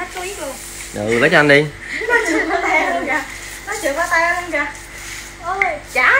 hết có biết luôn. Ừ lấy cho anh đi. Nó trượt qua tay luôn kìa. Nó trượt qua tay luôn kìa. Ôi trả